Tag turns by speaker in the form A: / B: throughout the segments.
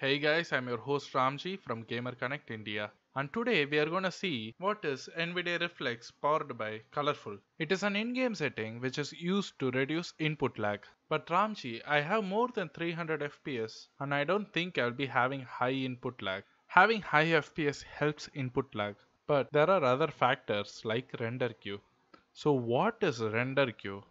A: Hey guys, I'm your host Ram-G from Gamer Connect India. And today we are going to see what is NVIDIA Reflex powered by Colorful. It is an in-game setting which is used to reduce input lag. But Ram-G, I have more than 300 FPS and I don't think I'll be having high input lag. Having high FPS helps input lag, but there are other factors like render queue. So what is render queue?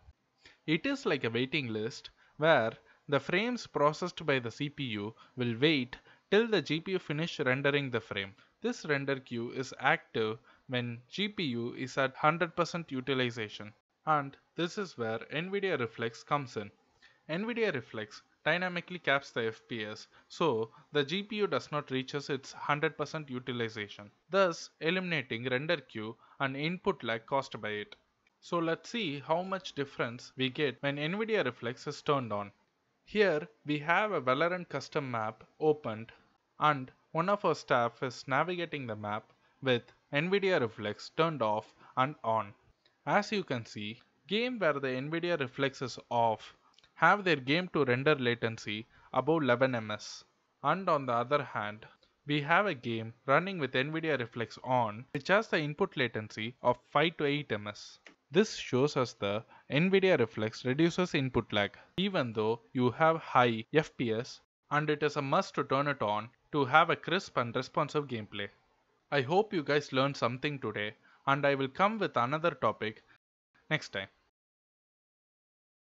A: It is like a waiting list where the frames processed by the CPU will wait till the GPU finish rendering the frame. This render queue is active when GPU is at 100% utilization. And this is where NVIDIA Reflex comes in. NVIDIA Reflex dynamically caps the FPS so the GPU does not reaches its 100% utilization, thus eliminating render queue and input lag caused by it. So let's see how much difference we get when NVIDIA Reflex is turned on. Here we have a Valorant custom map opened and one of our staff is navigating the map with NVIDIA Reflex turned off and on. As you can see, game where the NVIDIA Reflex is off have their game to render latency above 11 ms and on the other hand we have a game running with NVIDIA Reflex on which has the input latency of 5 to 8 ms. This shows us the NVIDIA Reflex reduces input lag even though you have high FPS and it is a must to turn it on to have a crisp and responsive gameplay. I hope you guys learned something today and I will come with another topic next time.